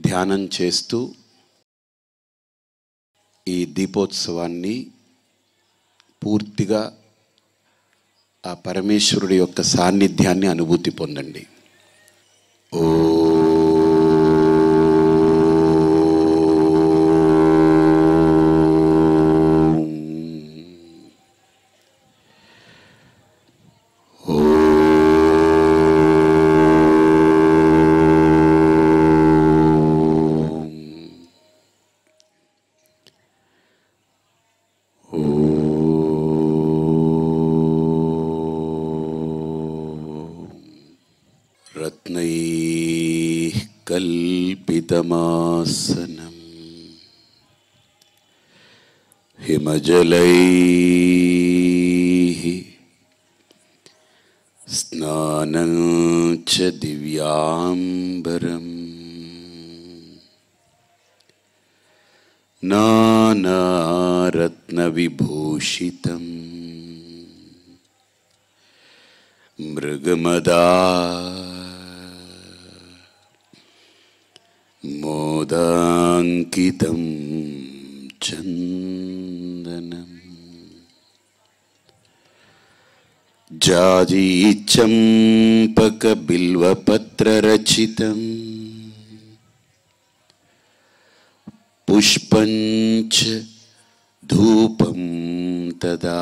ధ్యానం చేస్తూ ఈ దీపోత్సవాన్ని పూర్తిగా ఆ పరమేశ్వరుడి యొక్క సాన్నిధ్యాన్ని అనుభూతి పొందండి. ఓ हिमजलैः चन्दनम् जाजीचम्पकबिल्वपत्ररचितम् पुष्पञ्च धूपं तदा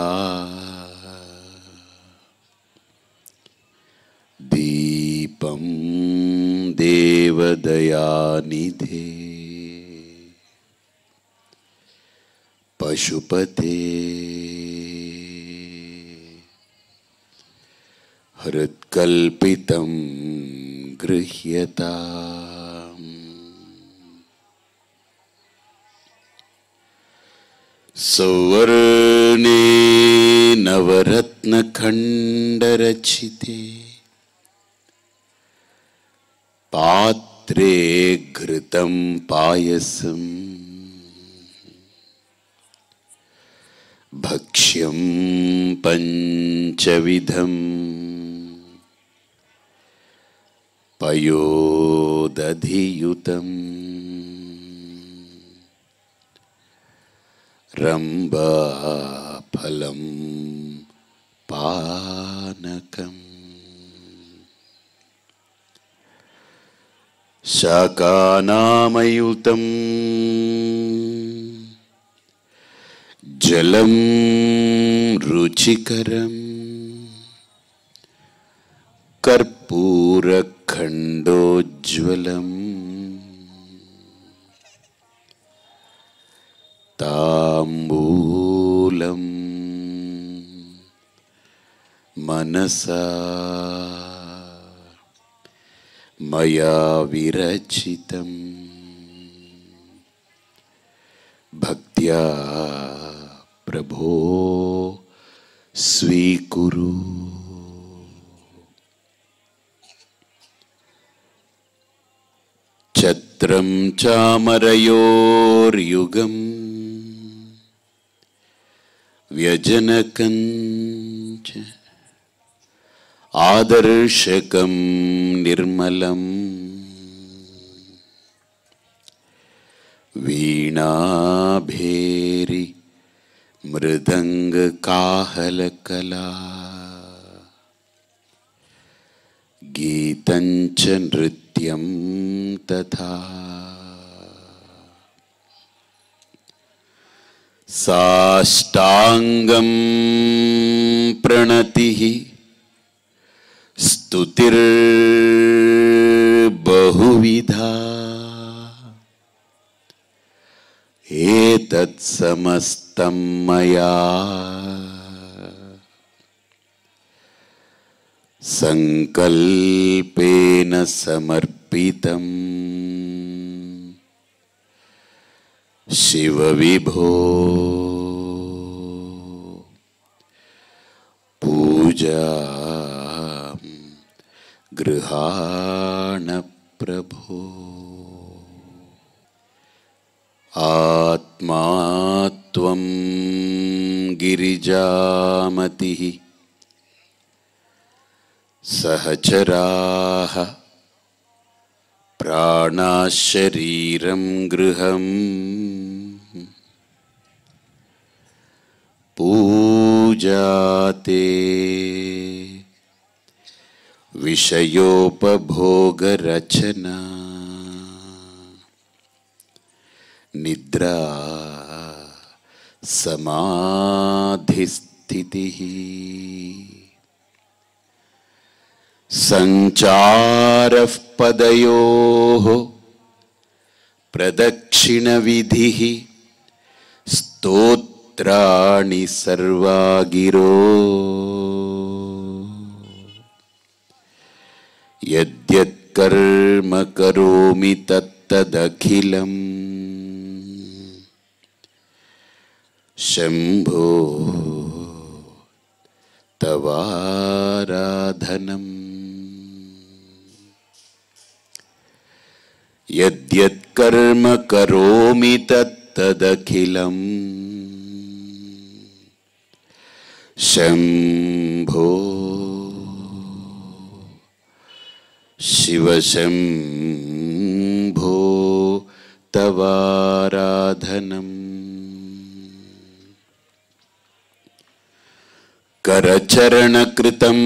दीपं देवदयानिधे पशुपते। हृत्कल्पितं गृह्यताम्। सौवर्णे नवरत्नखण्डरचिते। पात्रे घृतं पायसम् भक्ष्यं पञ्चविधम् पयोदधियुतम् रम्बाफलं पानकम् शाकानामयुतं जलं रुचिकरम्। कर्पूरखण्डोज्ज्वलम्। ताम्बूलं मनसा। मया विरचितं भक्त्या प्रभो स्वीकुरु। छत्रं चामरयोर्युगम् व्यजनकञ्च आदर्शकं निर्मलम्। वीणाभेरि मृदङ्गकाहलकला। गीतञ्च नृत्यं तथा। साष्टाङ्गं प्रणतिः स्तुतिर्बहुविधा। एतत्समस्तं मया सङ्कल्पेन समर्पितम्। शिवविभो। पूजा गृहाण प्रभो आत्मा त्वं गिरिजामतिः सहचराः प्राणाशरीरं गृहम् पूजाते विषयोपभोगरचना। निद्रा समाधिस्थितिः। सञ्चारः पदयोः प्रदक्षिणविधिः। स्तोत्राणि सर्वागिरो। यद्यत्कर्म करोमि तत्तदखिलम् शम्भो। तवाराधनम् यद्यत्कर्म करोमि तत्तदखिलम्। शम्भो। शिवशम्भो तवाराधनम् करचरणकृतं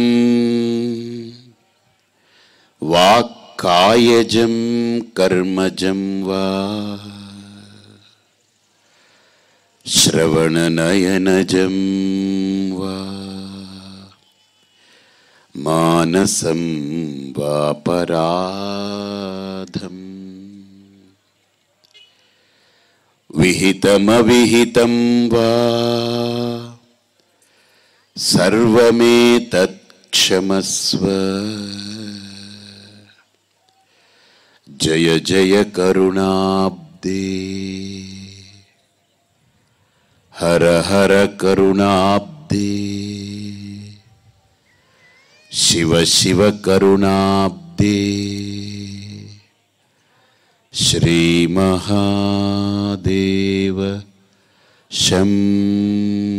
वाक्कायजं कर्मजं वा। श्रवणनयनजं वा। मानसं वा पराधम्। विहितमविहितं वा सर्वमेतत्क्षमस्व। जय जय करुणाब्दे। हर हर करुणाब्दे। शिव शिव करुणाब्दे। श्रीमहादेव शम्भो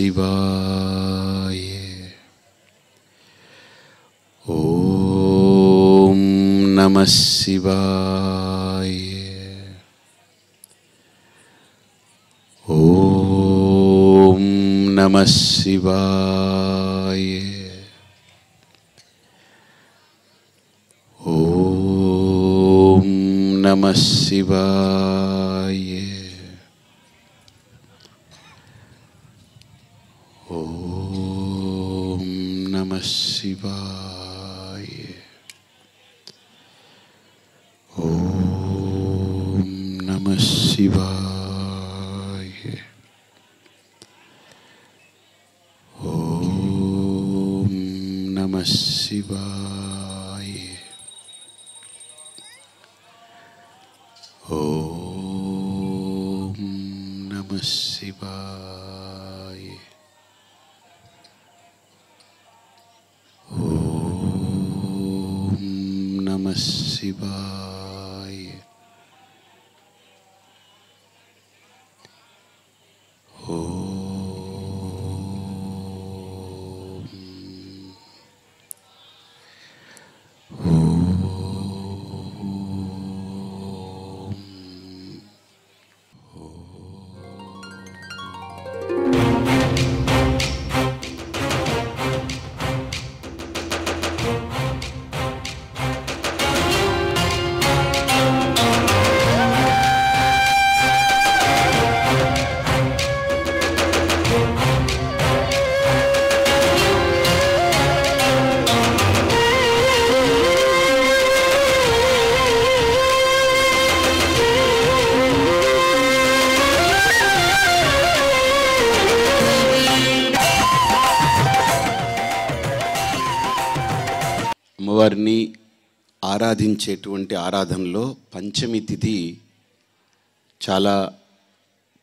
शिवाय ॐ नमः शिवाय ॐ नमः शिवाय ॐ नमः शिवाय नमः शिवाय। ఆరాధించేటువంటి ఆరాధనలో పంచమి తిథి చాలా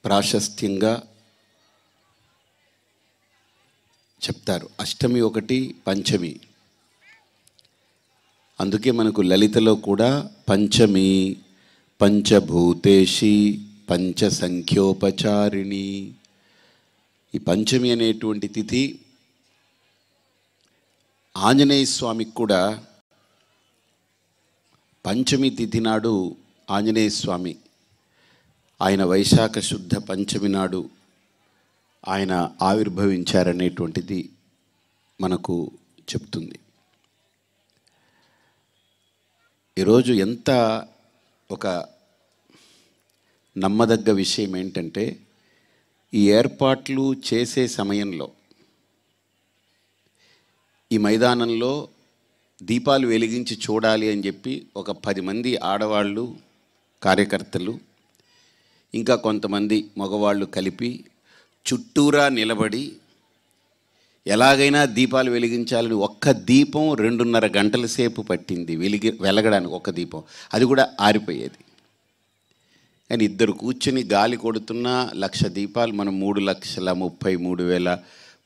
ప్రాశస్త్యంగా చెప్తారు. అష్టమి ఒకటి పంచమి. అందుకే మనకు లలితలో కూడా పంచమి పంచభూతేషి పంచసంఖ్యోపచారిణి. ఈ పంచమి అనేటువంటి తిథి ఆంజనేయ స్వామికి కూడా పంచమి తిథి నాడు ఆంజనేయ స్వామి ఆయన వైశాఖ శుద్ధ పంచమి నాడు ఆయన ఆవిర్భవించారనేటువంటిది మనకు చెప్తుంది. ఈరోజు ఎంత ఒక నమ్మదగ్గ విషయం ఏంటంటే ఈ ఏర్పాట్లు చేసే సమయంలో ఈ మైదానంలో దీపాలు వెలిగించి చూడాలి అని చెప్పి ఒక పది మంది ఆడవాళ్ళు కార్యకర్తలు ఇంకా కొంతమంది మగవాళ్ళు కలిపి చుట్టూరా నిలబడి ఎలాగైనా దీపాలు వెలిగించాలని ఒక్క దీపం రెండున్నర గంటల సేపు పట్టింది వెలిగి వెలగడానికి ఒక్క దీపం. అది కూడా ఆరిపోయేది. కానీ ఇద్దరు కూర్చొని గాలి కొడుతున్న లక్ష దీపాలు మనం మూడు లక్షల ముప్పై మూడు వేల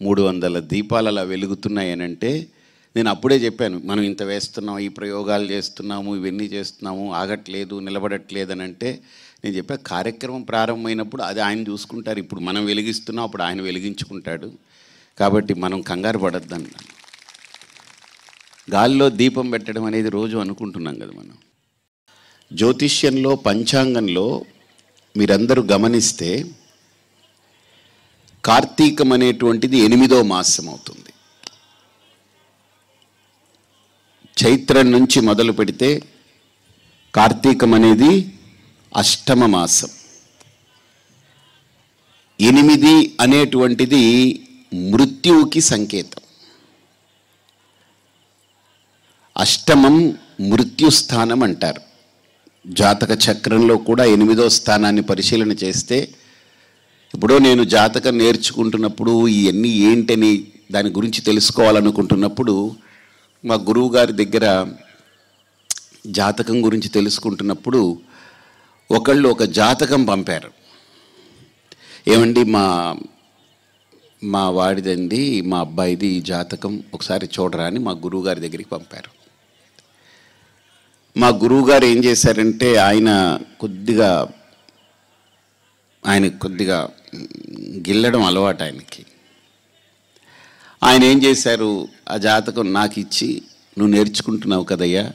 మూడు వందల దీపాలు అలా వెలుగుతున్నాయనంటే నేను అప్పుడే చెప్పాను మనం ఇంత వేస్తున్నాం ఈ ప్రయోగాలు చేస్తున్నాము ఇవన్నీ చేస్తున్నాము ఆగట్లేదు నిలబడట్లేదు అని అంటే నేను చెప్పా కార్యక్రమం ప్రారంభమైనప్పుడు అది ఆయన చూసుకుంటారు. ఇప్పుడు మనం వెలిగిస్తున్నాం అప్పుడు ఆయన వెలిగించుకుంటాడు. కాబట్టి మనం కంగారు పడద్దని గాల్లో దీపం పెట్టడం అనేది రోజు అనుకుంటున్నాం కదా మనం. జ్యోతిష్యంలో పంచాంగంలో మీరందరూ గమనిస్తే కార్తీకం అనేటువంటిది ఎనిమిదో మాసం అవుతుంది. చైత్రం నుంచి మొదలు పెడితే కార్తీకం అనేది అష్టమ మాసం. ఎనిమిది అనేటువంటిది మృత్యువుకి సంకేతం. అష్టమం మృత్యుస్థానం అంటారు. జాతక చక్రంలో కూడా ఎనిమిదో స్థానాన్ని పరిశీలన చేస్తే ఇప్పుడు నేను జాతకం నేర్చుకుంటున్నప్పుడు ఇవన్నీ ఏంటని దాని గురించి తెలుసుకోవాలనుకుంటున్నప్పుడు మా గురువు గారి దగ్గర జాతకం గురించి తెలుసుకుంటున్నప్పుడు ఒకళ్ళు ఒక జాతకం పంపారు. ఏమండి మా మా వాడిదండి మా అబ్బాయిది ఈ జాతకం ఒకసారి చూడరా అని మా గురువు గారి దగ్గరికి పంపారు. మా గురువు గారు ఏం చేశారంటే ఆయన కొద్దిగా ఆయన కొద్దిగా గిల్లడం అలవాటు ఆయనకి. ఆయన ఏం చేశారు? ఆ జాతకం నాకు ఇచ్చి నువ్వు నేర్చుకుంటున్నావు కదయ్యా.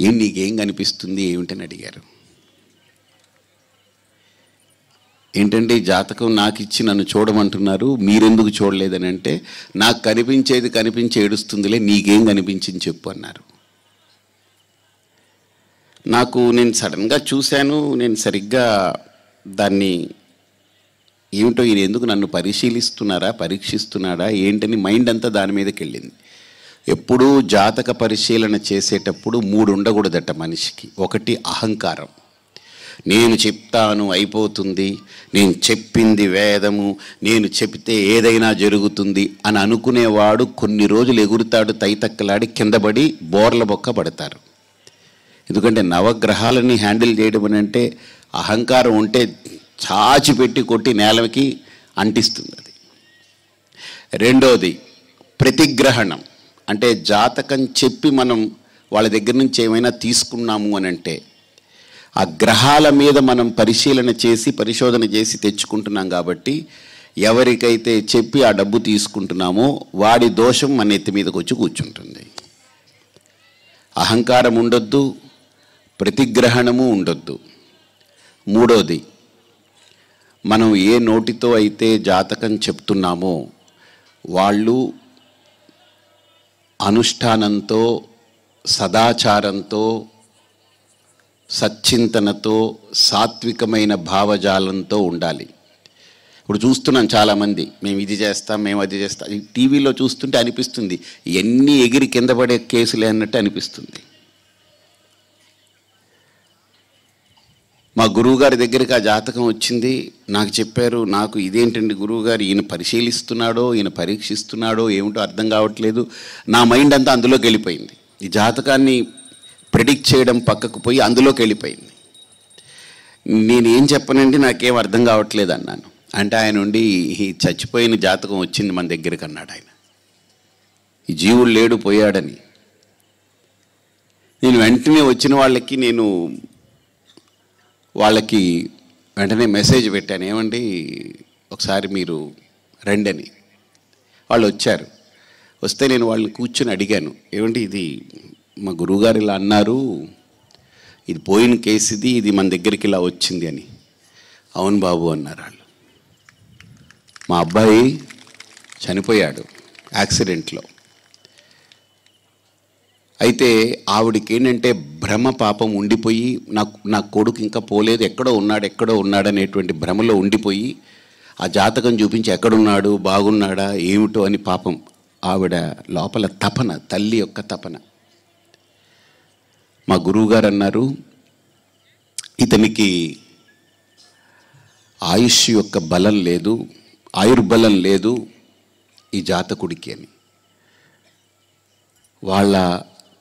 ఏం నీకేం కనిపిస్తుంది? ఏమిటని అడిగారు. ఏంటంటే ఈ జాతకం నాకు ఇచ్చి నన్ను చూడమంటున్నారు. మీరెందుకు చూడలేదని అంటే నాకు కనిపించేది కనిపించి ఏడుస్తుందిలే నీకేం కనిపించింది చెప్పు అన్నారు. నాకు నేను సడన్గా చూశాను. నేను సరిగ్గా దాన్ని ఏమిటో ఈయన ఎందుకు నన్ను పరిశీలిస్తున్నారా పరీక్షిస్తున్నాడా ఏంటని మైండ్ అంతా దాని మీదకి వెళ్ళింది. ఎప్పుడూ జాతక పరిశీలన చేసేటప్పుడు మూడు ఉండకూడదట మనిషికి. ఒకటి అహంకారం. నేను చెప్తాను అయిపోతుంది. నేను చెప్పింది వేదము. నేను చెప్తే ఏదైనా జరుగుతుంది అని అనుకునేవాడు కొన్ని రోజులు ఎగురుతాడు తైతక్కలాడి కిందపడి బోర్ల బొక్క పడతారు. ఎందుకంటే నవగ్రహాలని హ్యాండిల్ చేయడం అంటే అహంకారం ఉంటే చాచి పెట్టి కొట్టి నేలకి అంటిస్తుంది అది. రెండోది ప్రతిగ్రహణం. అంటే జాతకం చెప్పి మనం వాళ్ళ దగ్గర నుంచి ఏమైనా తీసుకున్నాము అని అంటే ఆ గ్రహాల మీద మనం పరిశీలన చేసి పరిశోధన చేసి తెచ్చుకుంటున్నాం కాబట్టి ఎవరికైతే చెప్పి ఆ డబ్బు తీసుకుంటున్నామో వాడి దోషం మన ఎత్తి మీదకి వచ్చి కూర్చుంటుంది. అహంకారం ఉండొద్దు ప్రతిగ్రహణము ఉండొద్దు. మూడోది మనం ఏ నోటితో అయితే జాతకం చెప్తున్నామో వాళ్ళు అనుష్ఠానంతో సదాచారంతో సచ్చింతనతో సాత్వికమైన భావజాలంతో ఉండాలి. ఇప్పుడు చూస్తున్నాం చాలామంది మేము ఇది చేస్తాం మేము అది చేస్తాం. టీవీలో చూస్తుంటే అనిపిస్తుంది ఎన్ని ఎగిరి కింద పడే కేసులే అన్నట్టు అనిపిస్తుంది. మా గురువుగారి దగ్గరికి ఆ జాతకం వచ్చింది. నాకు చెప్పారు నాకు ఇదేంటండి గురువుగారు ఈయన పరిశీలిస్తున్నాడో ఈయన పరీక్షిస్తున్నాడో ఏమిటో అర్థం కావట్లేదు. నా మైండ్ అంతా అందులోకి వెళ్ళిపోయింది. ఈ జాతకాన్ని ప్రిడిక్ట్ చేయడం పక్కకు పోయి అందులోకి వెళ్ళిపోయింది. నేనేం చెప్పనండి నాకేం అర్థం కావట్లేదు అన్నాను. అంటే ఆయన ఉండి ఈ చచ్చిపోయిన జాతకం వచ్చింది మన దగ్గరికి అన్నాడు ఆయన. ఈ జీవుడు లేడు పోయాడని. నేను వెంటనే వచ్చిన వాళ్ళకి నేను వాళ్ళకి వెంటనే మెసేజ్ పెట్టాను ఏమండి ఒకసారి మీరు రండని. వాళ్ళు వచ్చారు. వస్తే నేను వాళ్ళని కూర్చొని అడిగాను ఏమండి ఇది మా గురువుగారు ఇలా అన్నారు ఇది పోయిన కేసు ఇది ఇది మన దగ్గరికి ఇలా వచ్చింది అని. అవును బాబు అన్నారు వాళ్ళు. మా అబ్బాయి చనిపోయాడు యాక్సిడెంట్లో. అయితే ఆవిడకి ఏంటంటే భ్రమ పాపం ఉండిపోయి నాకు నా కొడుకు ఇంకా పోలేదు ఎక్కడో ఉన్నాడు ఎక్కడో ఉన్నాడు అనేటువంటి భ్రమలో ఉండిపోయి ఆ జాతకం చూపించి ఎక్కడున్నాడు బాగున్నాడా ఏమిటో అని పాపం ఆవిడ లోపల తపన తల్లి యొక్క తపన. మా గురువుగారు అన్నారు ఇతనికి ఆయుష్ యొక్క బలం లేదు ఆయుర్బలం లేదు ఈ జాతకుడికి అని. వాళ్ళ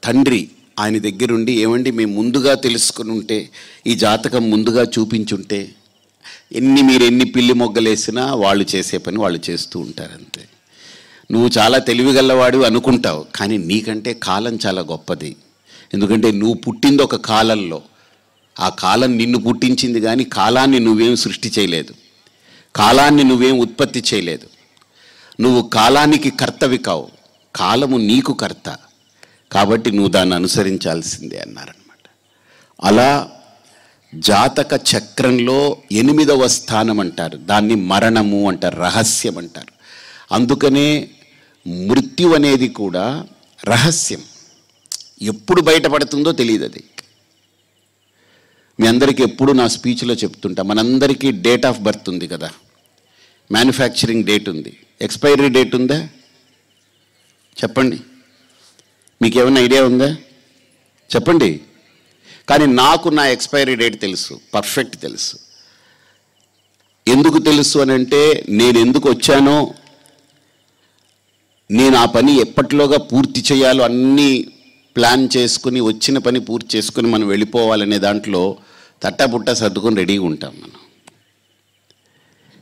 తండ్రి ఆయన దగ్గరుండి ఏమండి మేము ముందుగా తెలుసుకుని ఉంటే ఈ జాతకం ముందుగా చూపించుంటే ఎన్ని మీరు ఎన్ని పిల్లి మొగ్గలేసినా వాళ్ళు చేసే పని వాళ్ళు చేస్తూ ఉంటారు అంతే నువ్వు చాలా తెలివిగలవాడు అనుకుంటావు కానీ నీకంటే కాలం చాలా గొప్పది. ఎందుకంటే నువ్వు పుట్టింది ఒక కాలంలో. ఆ కాలం నిన్ను పుట్టించింది కానీ కాలాన్ని నువ్వేం సృష్టి చేయలేదు. కాలాన్ని నువ్వేం ఉత్పత్తి చేయలేదు. నువ్వు కాలానికి కర్తవి కావు. కాలము నీకు కర్త. కాబట్టి నువ్వు దాన్ని అనుసరించాల్సిందే అన్నారనమాట అలా జాతక చక్రంలో ఎనిమిదవ స్థానం అంటారు. దాన్ని మరణము అంటారు రహస్యం అంటారు. అందుకనే మృత్యు అనేది కూడా రహస్యం. ఎప్పుడు బయటపడుతుందో తెలియదు అది. మీ అందరికీ ఎప్పుడు నా స్పీచ్లో చెప్తుంటా. మనందరికీ డేట్ ఆఫ్ బర్త్ ఉంది కదా. మ్యానుఫ్యాక్చరింగ్ డేట్ ఉంది. ఎక్స్పైరీ డేట్ ఉందా? చెప్పండి. మీకు ఏమైనా ఐడియా ఉందా? చెప్పండి. కానీ నాకు నా ఎక్స్పైరీ డేట్ తెలుసు పర్ఫెక్ట్ తెలుసు. ఎందుకు తెలుసు అని అంటే నేను ఎందుకు వచ్చానో నేను ఆ పని ఎప్పటిలోగా పూర్తి చేయాలో అన్నీ ప్లాన్ చేసుకుని వచ్చిన పని పూర్తి చేసుకుని మనం వెళ్ళిపోవాలనే దాంట్లో తట్టపుట్ట సర్దుకొని రెడీగా ఉంటాం మనం.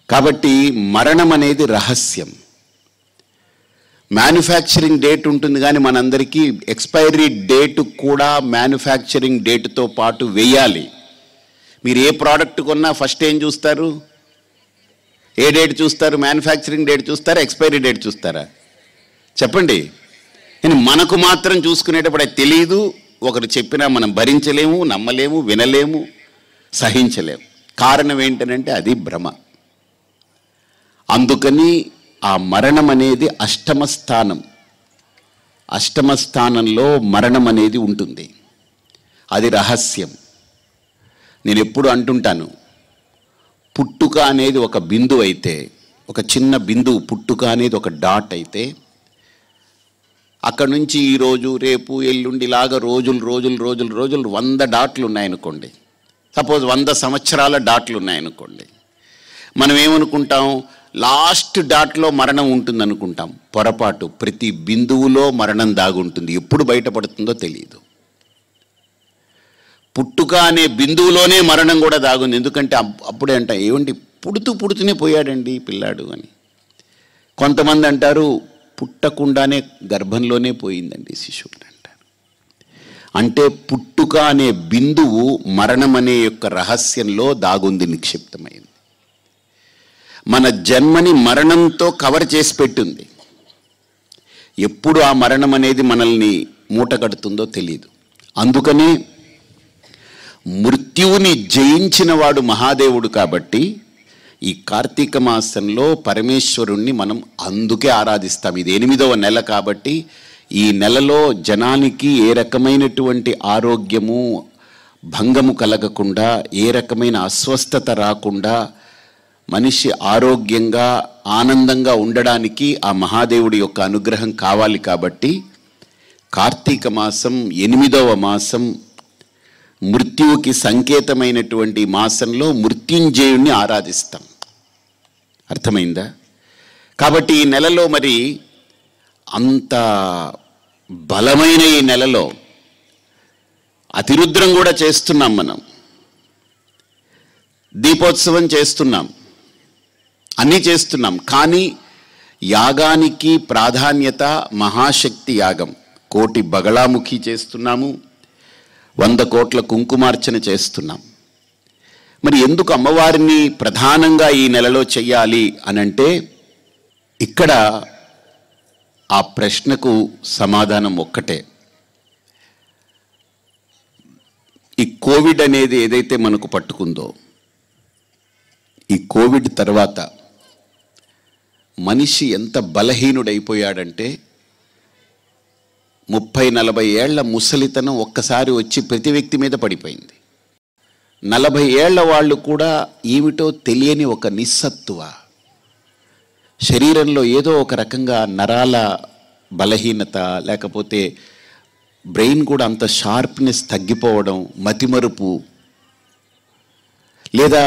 కాబట్టి మరణం అనేది రహస్యం. మ్యానుఫ్యాక్చరింగ్ డేట్ ఉంటుంది కానీ మనందరికీ ఎక్స్పైరీ డేట్ కూడా మ్యానుఫ్యాక్చరింగ్ డేట్తో పాటు వేయాలి. మీరు ఏ ప్రోడక్ట్ కొన్నా ఫస్ట్ ఏం చూస్తారు? ఏ డేట్ చూస్తారు? మ్యానుఫ్యాక్చరింగ్ డేట్ చూస్తారా? ఎక్స్పైరీ డేట్ చూస్తారా? చెప్పండి. నేను మనకు మాత్రం చూసుకునేటప్పుడు అది తెలియదు ఒకరు చెప్పినా మనం భరించలేము నమ్మలేము వినలేము సహించలేము. కారణం ఏంటనంటే అది భ్రమ. అందుకని ఆ మరణం అనేది అష్టమ స్థానం. అష్టమ స్థానంలో మరణం అనేది ఉంటుంది. అది రహస్యం. నేను ఎప్పుడు అంటుంటాను పుట్టుక అనేది ఒక బిందువు అయితే ఒక చిన్న బిందువు పుట్టుక అనేది ఒక డాట్ అయితే అక్కడ నుంచి ఈరోజు రేపు ఎల్లుండి లాగా రోజులు రోజులు రోజులు రోజులు వంద డాట్లు ఉన్నాయనుకోండి. సపోజ్ వంద సంవత్సరాల డాట్లు ఉన్నాయనుకోండి. మనం ఏమనుకుంటాం? లాస్ట్ డాట్లో మరణం ఉంటుంది అనుకుంటాం పొరపాటు ప్రతి బిందువులో మరణం దాగుంటుంది ఎప్పుడు బయటపడుతుందో తెలియదు పుట్టుక అనే బిందువులోనే మరణం కూడా దాగుంది ఎందుకంటే అప్- అప్పుడే అంట ఏమండి పుడుతూ పుడుతూనే పోయాడండి పిల్లాడు అని. కొంతమంది అంటారు పుట్టకుండానే గర్భంలోనే పోయిందండి శిశువు అంటారు. అంటే పుట్టుక అనే బిందువు మరణం అనే యొక్క రహస్యంలో దాగుంది నిక్షిప్తమైంది. మన జన్మని మరణంతో కవర్ చేసి పెట్టింది. ఎప్పుడు ఆ మరణం అనేది మనల్ని మూటగడుతుందో తెలియదు అందుకనే మృత్యువుని జయించిన వాడు మహాదేవుడు కాబట్టి ఈ కార్తీక మాసంలో పరమేశ్వరుణ్ణి మనం అందుకే ఆరాధిస్తాం. ఇది ఎనిమిదవ నెల కాబట్టి ఈ నెలలో జనానికి ఏ రకమైనటువంటి ఆరోగ్యము భంగము కలగకుండా ఏ రకమైన అస్వస్థత రాకుండా మనిషి ఆరోగ్యంగా ఆనందంగా ఉండడానికి ఆ మహాదేవుడి యొక్క అనుగ్రహం కావాలి కాబట్టి కార్తీక మాసం ఎనిమిదవ మాసం మృత్యువుకి సంకేతమైనటువంటి మాసంలో మృత్యుంజయుణ్ణి ఆరాధిస్తాం. అర్థమైందా? కాబట్టి ఈ నెలలో మరి అంత బలమైన ఈ నెలలో అతిరుద్రం కూడా చేస్తున్నాం మనం. దీపోత్సవం చేస్తున్నాం. అన్నీ చేస్తున్నాం. కానీ యాగానికి ప్రాధాన్యత మహాశక్తి యాగం. కోటి బగళాముఖి చేస్తున్నాము. వంద కోట్ల కుంకుమార్చన చేస్తున్నాం. మరి ఎందుకు అమ్మవారిని ప్రధానంగా ఈ నెలలో చెయ్యాలి అనంటే ఇక్కడ ఆ ప్రశ్నకు సమాధానం ఒక్కటే. ఈ కోవిడ్ అనేది ఏదైతే మనకు పట్టుకుందో ఈ కోవిడ్ తర్వాత మనిషి ఎంత బలహీనుడైపోయాడంటే ముప్పై నలభై ఏళ్ళ ముసలితనం ఒక్కసారి వచ్చి ప్రతి వ్యక్తి మీద పడిపోయింది. నలభై ఏళ్ళ వాళ్ళు కూడా ఏమిటో తెలియని ఒక నిస్సత్తువ. శరీరంలో ఏదో ఒక రకంగా నరాల బలహీనత లేకపోతే బ్రెయిన్ కూడా అంత షార్ప్నెస్ తగ్గిపోవడం మతిమరుపు లేదా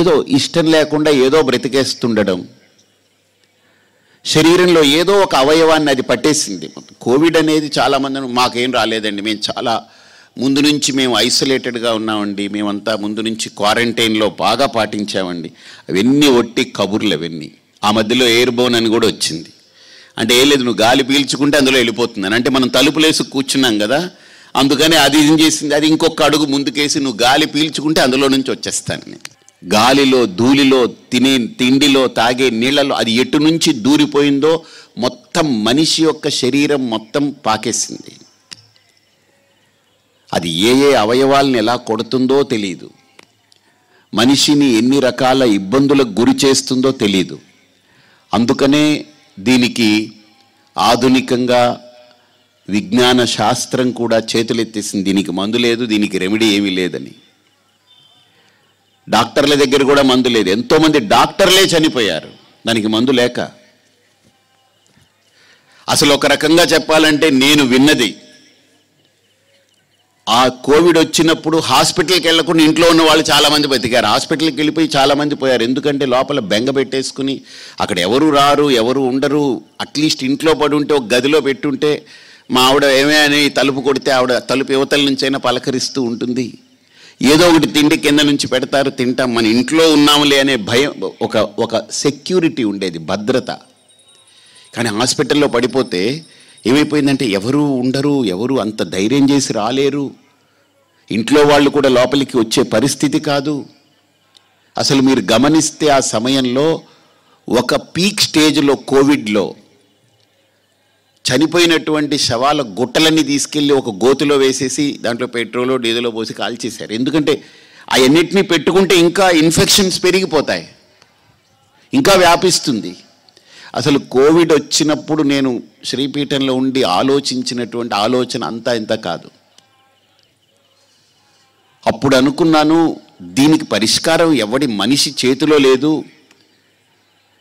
ఏదో ఇష్టం లేకుండా ఏదో బ్రతికేస్తుండడం శరీరంలో ఏదో ఒక అవయవాన్ని అది పట్టేసింది. కోవిడ్ అనేది చాలామంది మాకేం రాలేదండి. మేము చాలా ముందు నుంచి మేము ఐసోలేటెడ్గా ఉన్నామండి. మేమంతా ముందు నుంచి క్వారంటైన్లో బాగా పాటించామండి. అవన్నీ ఒట్టి కబుర్లు అవన్నీ. ఆ మధ్యలో ఎయిర్ బోన్ అని కూడా వచ్చింది. అంటే ఏం లేదు నువ్వు గాలి పీల్చుకుంటే అందులో వెళ్ళిపోతుందని అంటే మనం తలుపులేసి కూర్చున్నాం కదా. అందుకని అది ఏం చేసింది. అది ఇంకొక అడుగు ముందుకేసి నువ్వు గాలి పీల్చుకుంటే అందులో నుంచి వచ్చేస్తాను నేను. గాలిలో ధూళిలో తినే తిండిలో తాగే నీళ్ళలో అది ఎటు నుంచి దూరిపోయిందో మొత్తం మనిషి యొక్క శరీరం మొత్తం పాకేసింది. అది ఏ ఏ అవయవాల్ని ఎలా కొడుతుందో తెలియదు మనిషిని ఎన్ని రకాల ఇబ్బందులకు గురి చేస్తుందో తెలియదు అందుకనే దీనికి ఆధునికంగా విజ్ఞాన శాస్త్రం కూడా చేతులెత్తేసింది. దీనికి మందు లేదు దీనికి రెమెడీ ఏమీ లేదని. డాక్టర్ల దగ్గర కూడా మందు లేదు. ఎంతోమంది డాక్టర్లే చనిపోయారు. దానికి మందు లేక. అసలు ఒక రకంగా చెప్పాలంటే నేను విన్నది ఆ కోవిడ్ వచ్చినప్పుడు హాస్పిటల్కి వెళ్ళకుండా ఇంట్లో ఉన్న వాళ్ళు చాలామంది బతికారు. హాస్పిటల్కి వెళ్ళిపోయి చాలామంది పోయారు. ఎందుకంటే లోపల బెంగ పెట్టేసుకుని అక్కడ ఎవరు రారు ఎవరు ఉండరు. అట్లీస్ట్ ఇంట్లో పడి ఉంటే ఒక గదిలో పెట్టుంటే మా ఆవిడ ఏమే అని తలుపు కొడితే ఆవిడ తలుపు యువతల నుంచైనా పలకరిస్తూ ఉంటుంది. ఏదో ఒకటి తిండి కింద నుంచి పెడతారు తింటాం. మన ఇంట్లో ఉన్నాములే అనే భయం ఒక ఒక సెక్యూరిటీ ఉండేది భద్రత. కానీ హాస్పిటల్లో పడిపోతే ఏమైపోయిందంటే ఎవరు ఉండరు ఎవరు అంత ధైర్యం చేసి రాలేరు. ఇంట్లో వాళ్ళు కూడా లోపలికి వచ్చే పరిస్థితి కాదు. అసలు మీరు గమనిస్తే ఆ సమయంలో ఒక పీక్ స్టేజ్లో కోవిడ్లో చనిపోయినటువంటి శవాల గుట్టలన్నీ తీసుకెళ్ళి ఒక గోతులో వేసేసి దాంట్లో పెట్రోలో డీజిలో పోసి కాల్చేశారు. ఎందుకంటే అవన్నిటినీ పెట్టుకుంటే ఇంకా ఇన్ఫెక్షన్స్ పెరిగిపోతాయి. ఇంకా వ్యాపిస్తుంది. అసలు కోవిడ్ వచ్చినప్పుడు నేను శ్రీపీఠంలో ఉండి ఆలోచించినటువంటి ఆలోచన అంతా ఇంత కాదు. అప్పుడు అనుకున్నాను దీనికి పరిష్కారం ఎవడి మనిషి చేతిలో లేదు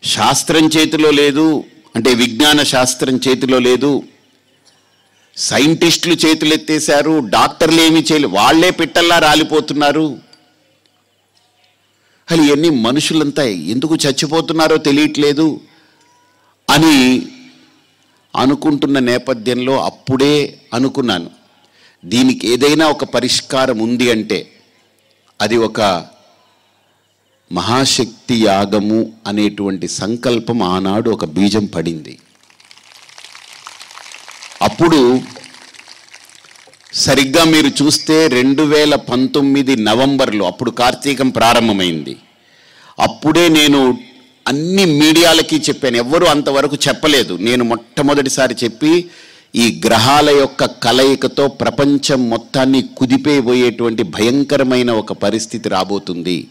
శాస్త్రం చేతిలో లేదు అంటే విజ్ఞాన శాస్త్రం చేతిలో లేదు. సైంటిస్టులు చేతులు ఎత్తేశారు. డాక్టర్లు ఏమి చేయలేదు వాళ్ళే పిట్టల్లా రాలిపోతున్నారు. అసలు ఇవన్నీ మనుషులంతా ఎందుకు చచ్చిపోతున్నారో తెలియట్లేదు అని అనుకుంటున్న నేపథ్యంలో అప్పుడే అనుకున్నాను. దీనికి ఏదైనా ఒక పరిష్కారం ఉంది అంటే అది ఒక మహాశక్తి యాగము అనేటువంటి సంకల్పం ఆనాడు ఒక బీజం పడింది. అప్పుడు సరిగ్గా మీరు చూస్తే రెండు వేల పంతొమ్మిది నవంబర్లో అప్పుడు కార్తీకం ప్రారంభమైంది. అప్పుడే నేను అన్ని మీడియాలకి చెప్పాను ఎవ్వరూ అంతవరకు చెప్పలేదు. నేను మొట్టమొదటిసారి చెప్పి ఈ గ్రహాల యొక్క కలయికతో ప్రపంచం మొత్తాన్ని కుదిపేయబోయేటువంటి భయంకరమైన ఒక పరిస్థితి రాబోతుంది.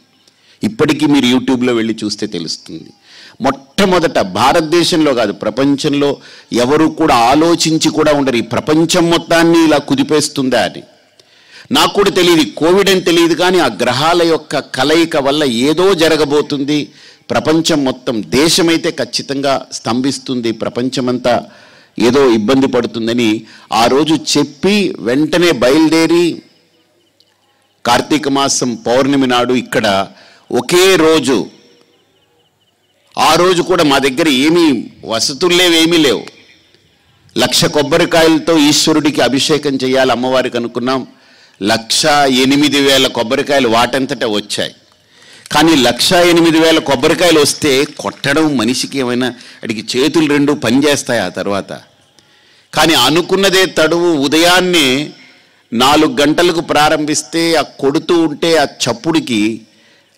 ఇప్పటికీ మీరు యూట్యూబ్లో వెళ్ళి చూస్తే తెలుస్తుంది. మొట్టమొదట భారతదేశంలో కాదు ప్రపంచంలో ఎవరు కూడా ఆలోచించి కూడా ఉండరు. ఈ ప్రపంచం మొత్తాన్ని ఇలా కుదిపేస్తుందా అని. నాకు కూడా తెలియదు కోవిడ్ అని తెలియదు కానీ ఆ గ్రహాల యొక్క కలయిక వల్ల ఏదో జరగబోతుంది. ప్రపంచం మొత్తం దేశమైతే ఖచ్చితంగా స్తంభిస్తుంది. ప్రపంచమంతా ఏదో ఇబ్బంది పడుతుందని ఆ రోజు చెప్పి వెంటనే బయలుదేరి కార్తీక మాసం పౌర్ణమి నాడు ఇక్కడ ఒకే రోజు. ఆ రోజు కూడా మా దగ్గర ఏమీ వసతులు లేవు ఏమీ లేవు. లక్ష కొబ్బరికాయలతో ఈశ్వరుడికి అభిషేకం చేయాలి అమ్మవారికి అనుకున్నాం. లక్ష ఎనిమిది వేల కొబ్బరికాయలు వాటంతట వచ్చాయి. కానీ లక్ష ఎనిమిది వేల కొబ్బరికాయలు వస్తే కొట్టడం మనిషికి ఏమైనా అడిగి చేతులు రెండు పనిచేస్తాయి ఆ తర్వాత. కానీ అనుకున్నదే తడువు ఉదయాన్నే నాలుగు గంటలకు ప్రారంభిస్తే ఆ కొడుతూ ఉంటే ఆ చప్పుడికి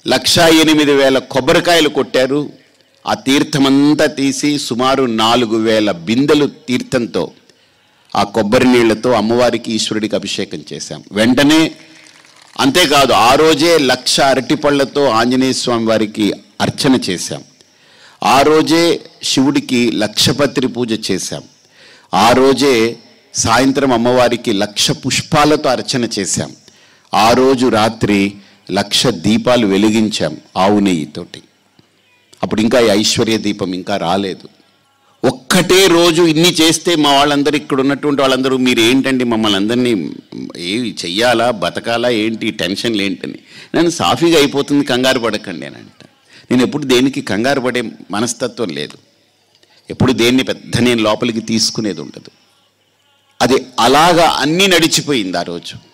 లక్షా ఎనిమిది వేల కొబ్బరికాయలు కొట్టారు. ఆ తీర్థమంతా తీసి సుమారు నాలుగు వేల బిందెలు తీర్థంతో ఆ కొబ్బరి నీళ్ళతో అమ్మవారికి ఈశ్వరుడికి అభిషేకం చేశాం. వెంటనే అంతేకాదు ఆ రోజే లక్ష అరటిపళ్ళతో ఆంజనేయ స్వామి వారికి అర్చన చేశాం. ఆ రోజే శివుడికి లక్షపత్రి పూజ చేశాం. ఆ రోజే సాయంత్రం అమ్మవారికి లక్ష పుష్పాలతో అర్చన చేశాం. ఆ రోజు రాత్రి లక్ష దీపాలు వెలిగించాం ఆవు నెయ్యితోటి. అప్పుడు ఇంకా ఈ ఐశ్వర్య దీపం ఇంకా రాలేదు. ఒక్కటే రోజు ఇన్ని చేస్తే మా వాళ్ళందరూ ఇక్కడ ఉన్నటువంటి వాళ్ళందరూ మీరు ఏంటండి మమ్మల్ని అందరినీ ఏవి చెయ్యాలా బతకాలా ఏంటి టెన్షన్లు ఏంటని. నేను సాఫీగా అయిపోతుంది కంగారు పడకండి అని అంట. నేను ఎప్పుడు దేనికి కంగారు పడే మనస్తత్వం లేదు. ఎప్పుడు దేన్ని పెద్ద నేను లోపలికి తీసుకునేది ఉండదు. అది అలాగా అన్నీ నడిచిపోయింది ఆ రోజు.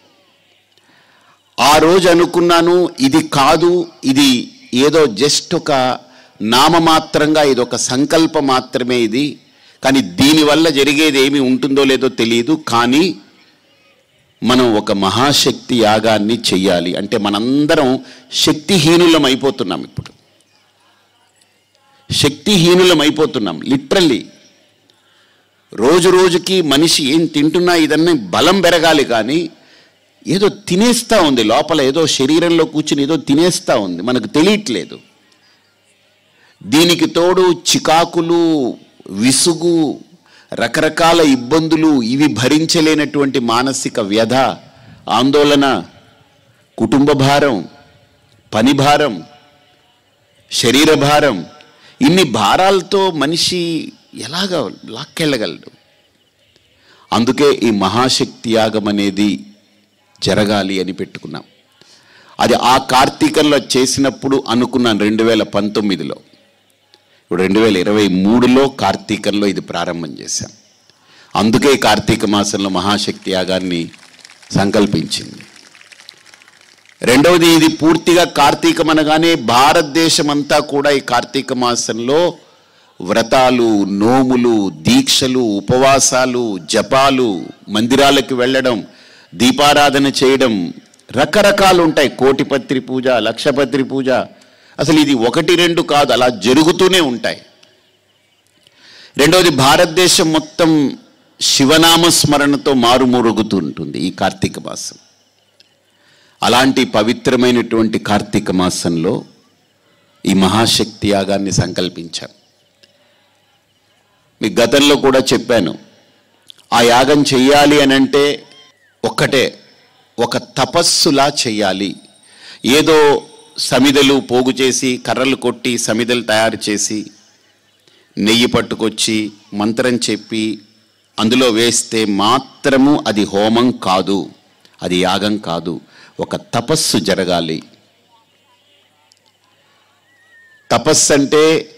ఆ రోజు అనుకున్నాను ఇది కాదు ఇది ఏదో జస్ట్ ఒక నామమాత్రంగా ఇది ఒక సంకల్పం మాత్రమే ఇది. కానీ దీనివల్ల జరిగేది ఏమి ఉంటుందో లేదో తెలియదు కానీ మనం ఒక మహాశక్తి యాగాన్ని చెయ్యాలి. అంటే మనందరం శక్తిహీనులం అయిపోతున్నాం ఇప్పుడు. శక్తిహీనులం అయిపోతున్నాం లిటరల్లీ. రోజు రోజుకి మనిషి ఏం తింటున్నా ఇదన్నీ బలం పెరగాలి కానీ ఏదో తినేస్తూ ఉంది. లోపల ఏదో శరీరంలో కూర్చుని ఏదో తినేస్తూ ఉంది. మనకు తెలియట్లేదు. దీనికి తోడు చికాకులు విసుగు రకరకాల ఇబ్బందులు ఇవి భరించలేనటువంటి మానసిక వ్యధ ఆందోళన కుటుంబ భారం పని భారం శరీర భారం. ఇన్ని భారాలతో మనిషి ఎలాగ లాక్కెళ్ళగలడు? అందుకే ఈ మహాశక్తి యాగం అనేది జరగాలి అని పెట్టుకున్నాం. అది ఆ కార్తీకంలో చేసినప్పుడు అనుకున్నాను రెండు వేల పంతొమ్మిదిలో ఇప్పుడు రెండు వేల ఇరవై మూడులో కార్తీకంలో ఇది ప్రారంభం చేశాం. అందుకే కార్తీక మాసంలో మహాశక్తి యాగాన్ని సంకల్పించింది. రెండవది ఇది పూర్తిగా కార్తీకం అనగానే భారతదేశం అంతా కూడా ఈ కార్తీక మాసంలో వ్రతాలు నోములు దీక్షలు ఉపవాసాలు జపాలు మందిరాలకు వెళ్ళడం దీపారాధన చేయడం రకరకాలు ఉంటాయి. కోటిపత్రి పూజ లక్షపత్రి పూజ. అసలు ఇది ఒకటి రెండు కాదు అలా జరుగుతూనే ఉంటాయి. రెండవది భారతదేశం మొత్తం శివనామ స్మరణతో మారుమూరుగుతూ ఉంటుంది ఈ కార్తీక మాసం. అలాంటి పవిత్రమైనటువంటి కార్తీక మాసంలో ఈ మహాశక్తి యాగాన్ని సంకల్పించాం. మీ గతంలో కూడా చెప్పాను ఆ యాగం చెయ్యాలి అని అంటే ఒక్కటే ఒక తపస్సులా చేయాలి ఏదో సమిదలు పోగు చేసి కర్రలు కొట్టి సమిదలు తయారు చేసి నెయ్యి పట్టుకొచ్చి మంత్రం చెప్పి అందులో వేస్తే మాత్రము అది హోమం కాదు అది యాగం కాదు ఒక తపస్సు జరగాలి. తపస్సు అంటే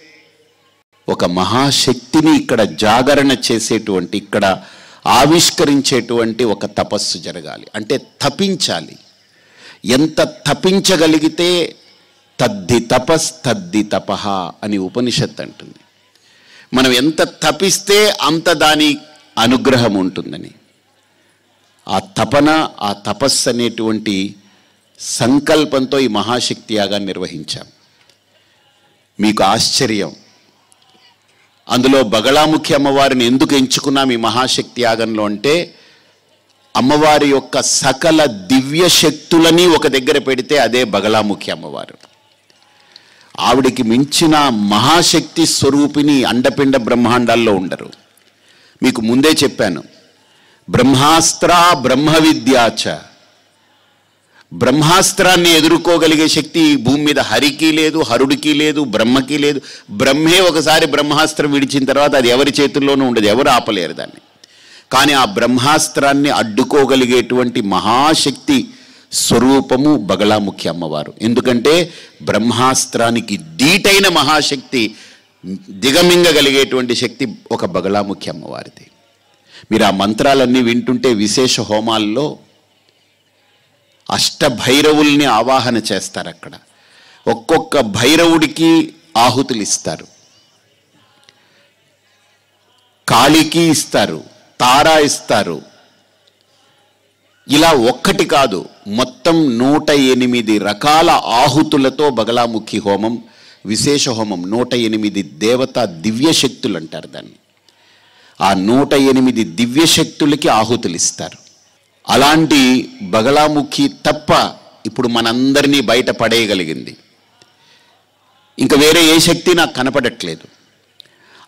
ఒక మహాశక్తిని ఇక్కడ జాగరణ చేసేటువంటి ఇక్కడ ఆవిష్కరించేటువంటి ఒక తపస్సు జరగాలి. అంటే తపించాలి. ఎంత తపించగలిగితే తద్ది తపస్ తద్ది తపహ అని ఉపనిషత్ అంటుంది. మనం ఎంత తపిస్తే అంత దాని అనుగ్రహం ఉంటుందని. ఆ తపన ఆ తపస్సు అనేటువంటి సంకల్పంతో ఈ మహాశక్తి యాగాన్ని నిర్వహించాం. మీకు ఆశ్చర్యం. అందులో బగళాముఖి అమ్మవారిని ఎందుకు ఎంచుకున్నాం ఈ మహాశక్తి యాగంలో అంటే అమ్మవారి యొక్క సకల దివ్య శక్తులని ఒక దగ్గర పెడితే అదే బగళాముఖి అమ్మవారు. ఆవిడికి మించిన మహాశక్తి స్వరూపిణి అండపిండ బ్రహ్మాండాల్లో ఉండరు. మీకు ముందే చెప్పాను బ్రహ్మాస్త్ర బ్రహ్మ విద్యాచ బ్రహ్మాస్త్రాన్ని ఎదుర్కోగలిగే శక్తి భూమి మీద హరికి లేదు హరుడికి లేదు బ్రహ్మకి లేదు. బ్రహ్మే ఒకసారి బ్రహ్మాస్త్రం విడిచిన తర్వాత అది ఎవరి చేతుల్లోనూ ఉండదు ఎవరు ఆపలేరు దాన్ని. కానీ ఆ బ్రహ్మాస్త్రాన్ని అడ్డుకోగలిగేటువంటి మహాశక్తి స్వరూపము బగళాముఖి అమ్మవారు. ఎందుకంటే బ్రహ్మాస్త్రానికి ధీటైన మహాశక్తి దిగమింగగలిగేటువంటి శక్తి ఒక బగళాముఖి అమ్మవారిది. మీరు ఆ మంత్రాలన్నీ వింటుంటే విశేష హోమాల్లో అష్టభైరవుల్ని ఆవాహన చేస్తారు అక్కడ. ఒక్కొక్క భైరవుడికి ఆహుతులు ఇస్తారు కాళికి ఇస్తారు తారా ఇస్తారు. ఇలా ఒక్కటి కాదు మొత్తం నూట ఎనిమిది రకాల ఆహుతులతో బగలాముఖి హోమం విశేష హోమం నూట ఎనిమిది దేవత దివ్యశక్తులు అంటారు దాన్ని. ఆ నూట ఎనిమిది దివ్య శక్తులకి ఆహుతులు ఇస్తారు అలాంటి బగలాముఖి తప్ప ఇప్పుడు మనందరినీ బయట పడేయగలిగింది. ఇంకా వేరే ఏ శక్తి నాకు కనపడట్లేదు.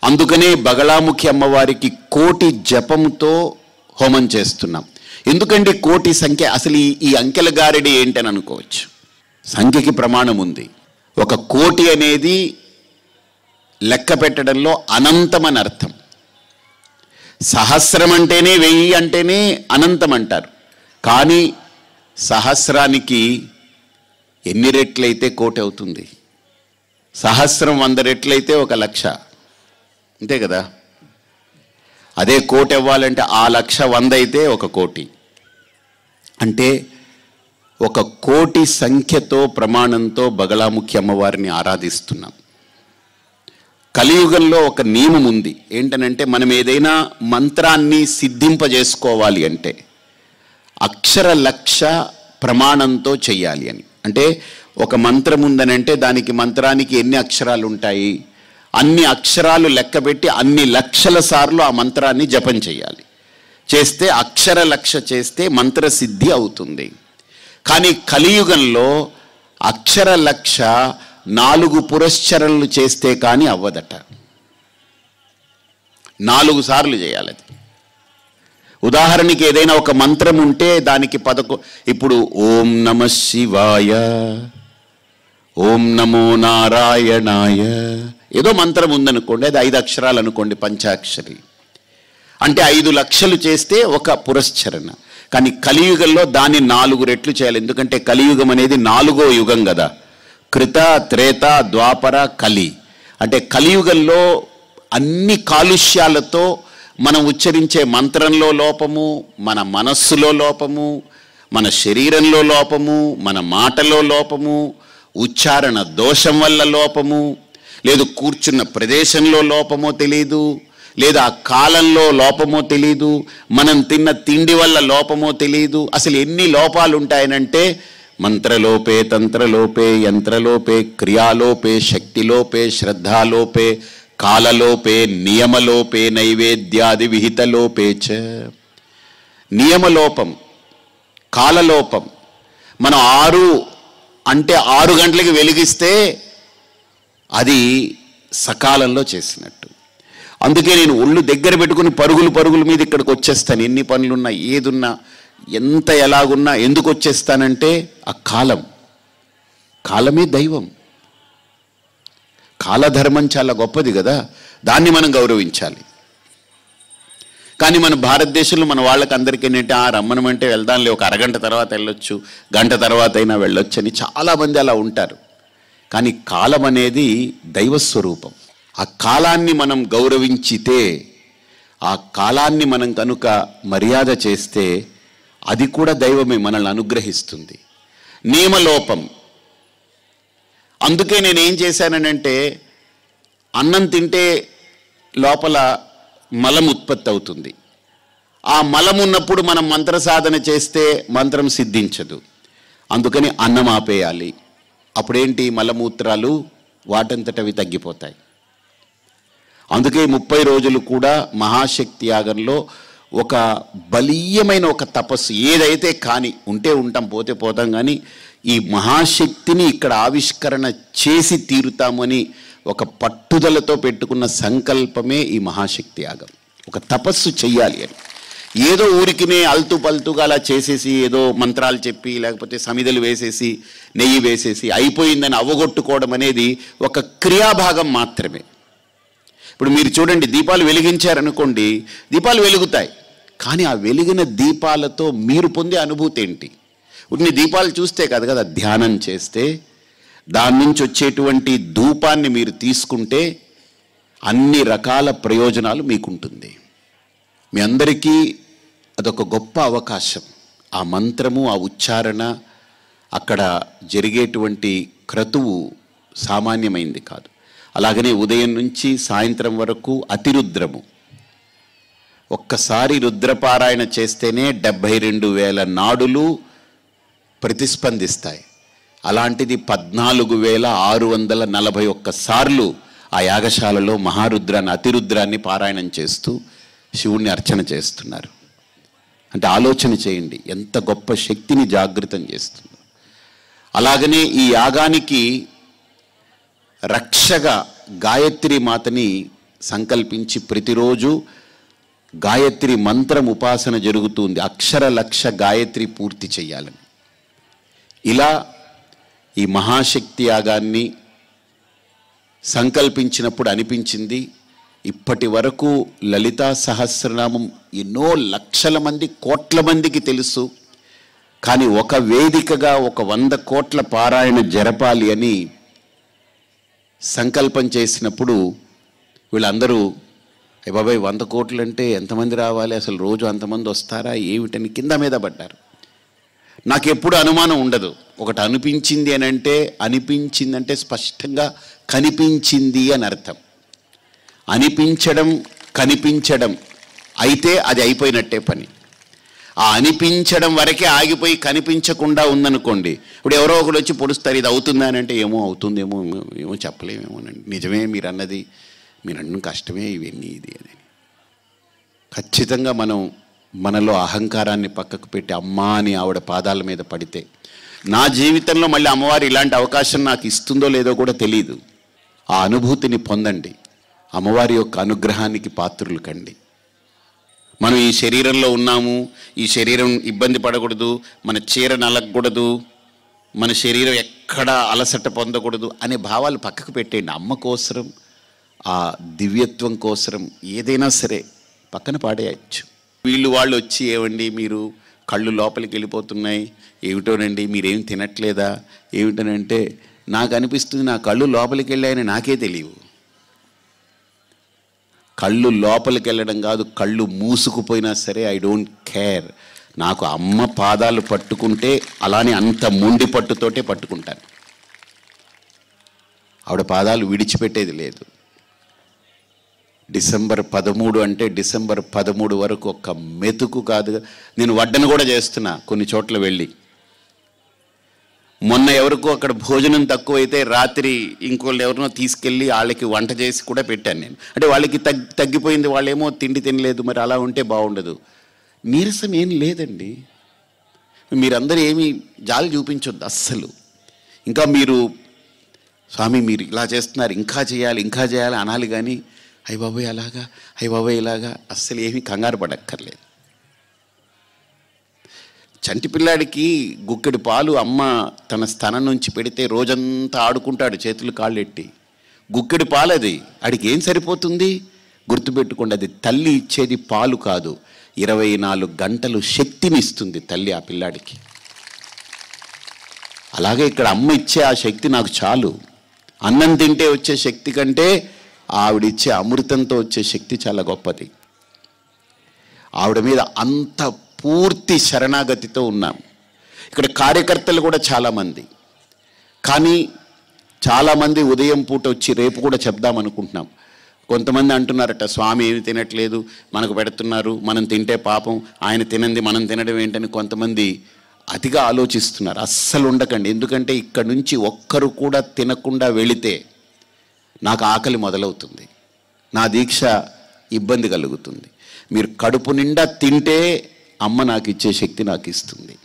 అందుకనే బగలాముఖి అమ్మవారికి కోటి జపంతో హోమం చేస్తున్నాం. ఎందుకంటే కోటి సంఖ్య? అసలు ఈ అంకెల గారెడి ఏంటని అనుకోవచ్చు. సంఖ్యకి ప్రమాణం ఉంది. ఒక కోటి అనేది లెక్క పెట్టడంలో అనంతమని అర్థం సహస్రం అంటేనే వెయ్యి అంటేనే అనంతం అంటారు కానీ సహస్రానికి ఎన్ని రెట్లయితే కోటి అవుతుంది? సహస్రం వంద రెట్లయితే ఒక లక్ష. అంతే కదా? అదే కోటి అవ్వాలంటే ఆ లక్ష వంద అయితే ఒక కోటి. అంటే ఒక కోటి సంఖ్యతో ప్రమాణంతో బగలాముఖి అమ్మవారిని ఆరాధిస్తున్నాం. కలియుగంలో ఒక నియమం ఉంది. ఏంటనంటే మనం ఏదైనా మంత్రాన్ని సిద్ధింపజేసుకోవాలి అంటే అక్షర లక్ష ప్రమాణంతో చెయ్యాలి అని. అంటే ఒక మంత్రం ఉందనంటే దానికి మంత్రానికి ఎన్ని అక్షరాలు ఉంటాయి? అన్ని అక్షరాలు లెక్కబెట్టి అన్ని లక్షల సార్లు ఆ మంత్రాన్ని జపం చేయాలి చేస్తే అక్షర లక్ష చేస్తే మంత్రసిద్ధి అవుతుంది. కానీ కలియుగంలో అక్షర లక్ష నాలుగు పురశ్చరణలు చేస్తే కానీ అవ్వదట. నాలుగు సార్లు చేయాలి అది. ఉదాహరణకి ఏదైనా ఒక మంత్రం ఉంటే దానికి పదకొ ఇప్పుడు ఓం నమ శివాయ ఓం నమో నారాయణాయ. ఏదో మంత్రం ఉందనుకోండి అది ఐదు అక్షరాలు అనుకోండి పంచాక్షరి. అంటే ఐదు లక్షలు చేస్తే ఒక పురశ్చరణ. కానీ కలియుగంలో దాన్ని నాలుగు రెట్లు చేయాలి. ఎందుకంటే కలియుగం అనేది నాలుగో యుగం కదా. కృత త్రేత ద్వాపర కలి. అంటే కలియుగంలో అన్ని కాలుష్యాలతో మనం ఉచ్చరించే మంత్రంలో లోపము మన మనస్సులో లోపము మన శరీరంలో లోపము మన మాటలో లోపము ఉచ్చారణ దోషం వల్ల లోపము లేదు కూర్చున్న ప్రదేశంలో లోపమో తెలియదు లేదా కాలంలో లోపమో తెలియదు మనం తిన్న తిండి వల్ల లోపమో తెలియదు అసలు ఎన్ని లోపాలు ఉంటాయనంటే మంత్రలోపే తంత్రలోపే యంత్రలోపే క్రియాలోపే శక్తిలోపే శ్రద్ధాలోపే కాలలోపే నియమలోపే నైవేద్యాది విహితలోపే చ. నియమలోపం కాలలోపం మనం ఆరు అంటే ఆరు గంటలకి వెలిగిస్తే అది సకాలంలో చేసినట్టు. అందుకే నేను ఒళ్ళు దగ్గర పెట్టుకుని పరుగులు పరుగుల మీద ఇక్కడికి వచ్చేస్తాను. ఎన్ని పనులున్నా ఏదున్నా ఎంత ఎలాగున్నా ఎందుకు వచ్చేస్తానంటే ఆ కాలం. కాలమే దైవం. కాలధర్మం చాలా గొప్పది కదా. దాన్ని మనం గౌరవించాలి. కానీ మన భారతదేశంలో మన వాళ్ళకి అందరికీ ఏంటంటే ఆ రమ్మనమంటే వెళ్దాంలే ఒక అరగంట తర్వాత వెళ్ళొచ్చు గంట తర్వాత అయినా వెళ్ళొచ్చు అని చాలామంది అలా ఉంటారు. కానీ కాలం అనేది దైవస్వరూపం. ఆ కాలాన్ని మనం గౌరవించితే ఆ కాలాన్ని మనం కనుక మర్యాద చేస్తే అది కూడా దైవమే మనల్ని అనుగ్రహిస్తుంది. నియమలోపం. అందుకే నేను ఏం చేశానంటే అన్నం తింటే లోపల మలం ఉత్పత్తి అవుతుంది ఆ మలం ఉన్నప్పుడు మనం మంత్ర సాధన చేస్తే మంత్రం సిద్ధించదు. అందుకని అన్నం ఆపేయాలి. అప్పుడేంటి మలమూత్రాలు వాటంతటవి తగ్గిపోతాయి. అందుకే ముప్పై రోజులు కూడా మహాశక్తి యాగంలో ఒక బలీయమైన ఒక తపస్సు ఏదైతే కానీ ఉంటే ఉంటాం పోతే పోతాం కానీ ఈ మహాశక్తిని ఇక్కడ ఆవిష్కరణ చేసి తీరుతామని ఒక పట్టుదలతో పెట్టుకున్న సంకల్పమే ఈ మహాశక్తి యాగం. ఒక తపస్సు చెయ్యాలి అని. ఏదో ఊరికినే అల్తు పల్తుగా అలా చేసేసి ఏదో మంత్రాలు చెప్పి లేకపోతే సమిదలు వేసేసి నెయ్యి వేసేసి అయిపోయిందని అవగొట్టుకోవడం అనేది ఒక క్రియాభాగం మాత్రమే. ఇప్పుడు మీరు చూడండి దీపాలు వెలిగించారనుకోండి దీపాలు వెలుగుతాయి. కానీ ఆ వెలిగిన దీపాలతో మీరు పొందే అనుభూతి ఏంటి? ఇన్ని దీపాలు చూస్తే కాదు కదా ధ్యానం చేస్తే దాని నుంచి వచ్చేటువంటి ధూపాన్ని మీరు తీసుకుంటే అన్ని రకాల ప్రయోజనాలు మీకుంటుంది. మీ అందరికీ అదొక గొప్ప అవకాశం. ఆ మంత్రము ఆ ఉచ్చారణ అక్కడ జరిగేటువంటి క్రతువు సామాన్యమైంది కాదు. అలాగనే ఉదయం నుంచి సాయంత్రం వరకు అతిరుద్రము. ఒక్కసారి రుద్రపారాయణ చేస్తేనే డెబ్భై రెండు వేల నాడులు ప్రతిస్పందిస్తాయి. అలాంటిది పద్నాలుగు వేల ఆరు వందల నలభై ఒక్క సార్లు ఆ యాగశాలలో మహారుద్రాన్ని అతిరుద్రాన్ని పారాయణం చేస్తూ శివుణ్ణి అర్చన చేస్తున్నారు. అంటే ఆలోచన చేయండి ఎంత గొప్ప శక్తిని జాగృతం చేస్తుంది అలాగనే ఈ యాగానికి రక్షగా గాయత్రి మాతని సంకల్పించి ప్రతిరోజు గాయత్రి మంత్రం ఉపాసన జరుగుతుంది. అక్షర లక్ష గాయత్రి పూర్తి చేయాలని. ఇలా ఈ మహాశక్తి యాగాన్ని సంకల్పించినప్పుడు అనిపించింది. ఇప్పటి వరకు లలితా సహస్రనామం ఎన్నో లక్షల మంది కోట్ల మందికి తెలుసు. కానీ ఒక వేదికగా ఒక వంద కోట్ల పారాయణ జరపాలి అని సంకల్పం చేసినప్పుడు వీళ్ళందరూ బాబాయ్ వంద కోట్లు అంటే ఎంతమంది రావాలి? అసలు రోజు అంతమంది వస్తారా? ఏమిటని కింద మీద పడ్డారు. నాకు ఎప్పుడు అనుమానం ఉండదు. ఒకటి అనిపించింది అని అంటే అనిపించిందంటే స్పష్టంగా కనిపించింది అని అర్థం. అనిపించడం కనిపించడం. అయితే అది అయిపోయినట్టే పని. ఆ అనిపించడం వరకే ఆగిపోయి కనిపించకుండా ఉందనుకోండి. ఇప్పుడు ఎవరో ఒకరు వచ్చి పొడుస్తారు ఇది అవుతుందా? అని అంటే ఏమో అవుతుందేమో ఏమో ఏమో చెప్పలేమేమోనండి నిజమే మీరు అన్నది మీరు అన్న కష్టమే ఇవన్నీ ఇది అని. ఖచ్చితంగా మనం మనలో అహంకారాన్ని పక్కకు పెట్టి అమ్మా అని ఆవిడ పాదాల మీద పడితే నా జీవితంలో మళ్ళీ అమ్మవారు ఇలాంటి అవకాశం నాకు ఇస్తుందో లేదో కూడా తెలియదు ఆ అనుభూతిని పొందండి. అమ్మవారి యొక్క అనుగ్రహానికి పాత్రులు కండి. మనం ఈ శరీరంలో ఉన్నాము ఈ శరీరం ఇబ్బంది పడకూడదు మన చీర నలగకూడదు మన శరీరం ఎక్కడ అలసట పొందకూడదు అనే భావాలు పక్కకు పెట్టేయండి అమ్మ కోసరం ఆ దివ్యత్వం కోసరం ఏదైనా సరే పక్కన పాడేయచ్చు. వీళ్ళు వాళ్ళు వచ్చి ఏమండి మీరు కళ్ళు లోపలికి వెళ్ళిపోతున్నాయి ఏమిటోనండి మీరేం తినట్లేదా ఏమిటనంటే నాకు అనిపిస్తుంది నా కళ్ళు లోపలికి వెళ్ళాయని నాకే తెలియవు. కళ్ళు లోపలికి వెళ్ళడం కాదు కళ్ళు మూసుకుపోయినా సరే ఐ డోంట్ కేర్ నాకు అమ్మ పాదాలు పట్టుకుంటే అలానే అంత మొండి పట్టుతోటే పట్టుకుంటాను. ఆవిడ పాదాలు విడిచిపెట్టేది లేదు. డిసెంబర్ పదమూడు అంటే డిసెంబర్ పదమూడు వరకు ఒక్క మెతుకు కాదు. నేను వడ్డన కూడా చేస్తున్నా కొన్ని చోట్ల వెళ్ళి. మొన్న ఎవరికో అక్కడ భోజనం తక్కువైతే రాత్రి ఇంకోళ్ళు ఎవరినో తీసుకెళ్ళి వాళ్ళకి వంట చేసి కూడా పెట్టాను నేను. అంటే వాళ్ళకి తగ్గి తగ్గిపోయింది వాళ్ళేమో తిండి తినలేదు మరి అలా ఉంటే బాగుండదు. నీరసం ఏం లేదండి. మీరందరూ ఏమీ జాలి చూపించొద్దు అస్సలు. ఇంకా మీరు స్వామి మీరు ఇలా చేస్తున్నారు ఇంకా చేయాలి ఇంకా చేయాలి అనాలి కానీ అయ్య బాబాయ్ అలాగా అయ్య బాబాయ్ ఇలాగా అస్సలు ఏమీ కంగారు పడక్కర్లేదు. చంటి పిల్లాడికి గుక్కెడు పాలు అమ్మ తన స్థనం నుంచి పెడితే రోజంతా ఆడుకుంటాడు చేతులు కాళ్ళు ఎట్టి గుక్కెడు పాలు అది. ఆడికి ఏం సరిపోతుంది? గుర్తుపెట్టుకోండి అది తల్లి ఇచ్చేది పాలు కాదు. ఇరవై నాలుగు గంటలు శక్తిని ఇస్తుంది తల్లి ఆ పిల్లాడికి. అలాగే ఇక్కడ అమ్మ ఇచ్చే ఆ శక్తి నాకు చాలు. అన్నం తింటే వచ్చే శక్తి కంటే ఆవిడిచ్చే అమృతంతో వచ్చే శక్తి చాలా గొప్పది. ఆవిడ మీద అంత పూర్తి శరణాగతితో ఉన్నాం. ఇక్కడ కార్యకర్తలు కూడా చాలామంది. కానీ చాలామంది ఉదయం పూట వచ్చి రేపు కూడా చెప్దాం అనుకుంటున్నాం. కొంతమంది అంటున్నారట స్వామి ఏమి తినట్లేదు? మనకు పెడుతున్నారు మనం తింటే పాపం ఆయన తినంది మనం తినడం ఏంటని కొంతమంది అతిగా ఆలోచిస్తున్నారు. అస్సలు ఉండకండి. ఎందుకంటే ఇక్కడ నుంచి ఒక్కరు కూడా తినకుండా వెళితే నాకు ఆకలి మొదలవుతుంది. నా దీక్ష ఇబ్బంది కలుగుతుంది. మీరు కడుపు నిండా తింటే అమ్మ నాకు ఇచ్చే శక్తి నాకు ఇస్తుంది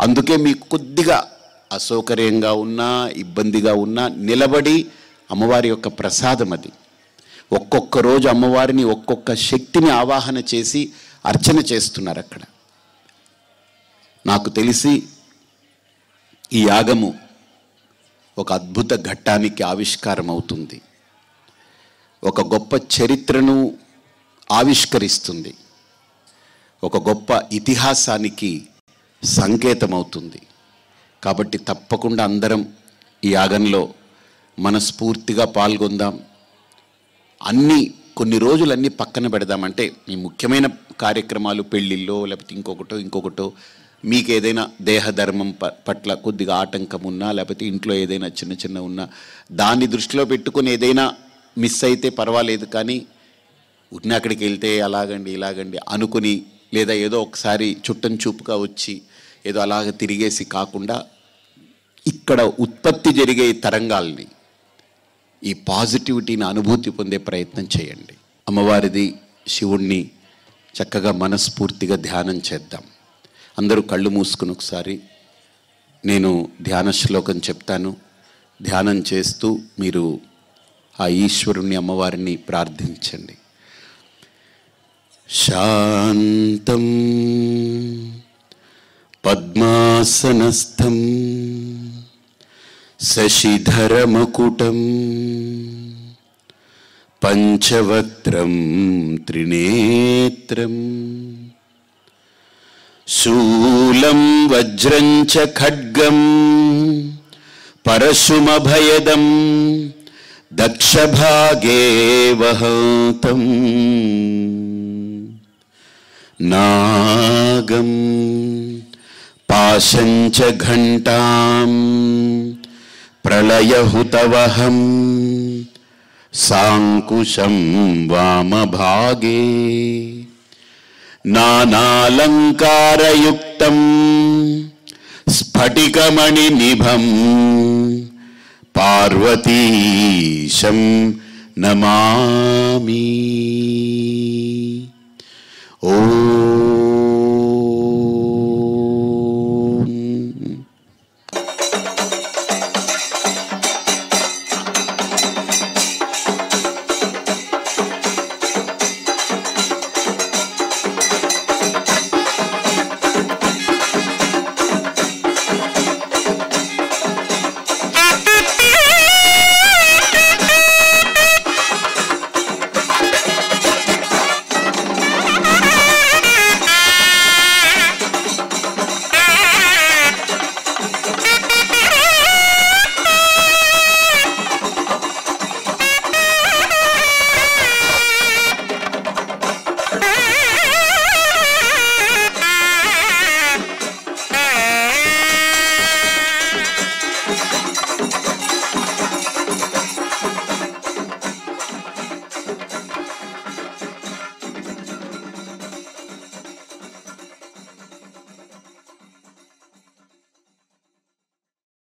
అందుకే మీకు కొద్దిగా అసౌకర్యంగా ఉన్నా ఇబ్బందిగా ఉన్నా నిలబడి అమ్మవారి యొక్క ప్రసాదం అది. ఒక్కొక్క రోజు అమ్మవారిని ఒక్కొక్క శక్తిని ఆవాహన చేసి అర్చన చేస్తున్నారు అక్కడ. నాకు తెలిసి ఈ యాగము ఒక అద్భుత ఘట్టానికి ఆవిష్కారం అవుతుంది. ఒక గొప్ప చరిత్రను ఆవిష్కరిస్తుంది. ఒక గొప్ప ఇతిహాసానికి సంకేతమవుతుంది. కాబట్టి తప్పకుండా అందరం ఈ యాగంలో మనస్ఫూర్తిగా పాల్గొందాం. అన్నీ కొన్ని రోజులు అన్నీ పక్కన పెడదామంటే ఈ ముఖ్యమైన కార్యక్రమాలు పెళ్ళిళ్ళో లేకపోతే ఇంకొకటో ఇంకొకటో మీకు ఏదైనా దేహధర్మం ప- పట్ల కొద్దిగా ఆటంకం ఉన్నా లేకపోతే ఇంట్లో ఏదైనా చిన్న చిన్న ఉన్నా దాన్ని దృష్టిలో పెట్టుకుని ఏదైనా మిస్ అయితే పర్వాలేదు కానీ ఉన్న అక్కడికి వెళ్తే అలాగండి ఇలాగండి అనుకుని లేదా ఏదో ఒకసారి చుట్టం చూపుగా వచ్చి ఏదో అలాగ తిరిగేసి కాకుండా ఇక్కడ ఉత్పత్తి జరిగే తరంగాల్ని ఈ పాజిటివిటీని అనుభూతి పొందే ప్రయత్నం చేయండి. అమ్మవారిది శివుణ్ణి చక్కగా మనస్ఫూర్తిగా ధ్యానం చేద్దాం. అందరూ కళ్ళు మూసుకుని ఒకసారి నేను ధ్యాన శ్లోకం చెప్తాను. ధ్యానం చేస్తూ మీరు ఆ ఈశ్వరుణ్ణి అమ్మవారిని ప్రార్థించండి. शान्तम् पद्मासनस्थम् शशिधरमुकुटम् पञ्चवक्त्रम् त्रिनेत्रम् शूलं वज्रं च खड्गम् परशुमभयदम् दक्षभागेवहतम् नागम पाशंच घंटाम प्रलय हुतवहम सांकुशम वाम भागे नानालंकारयुक्त स्फटिकमणिनिभम पार्वतीशम नमामी।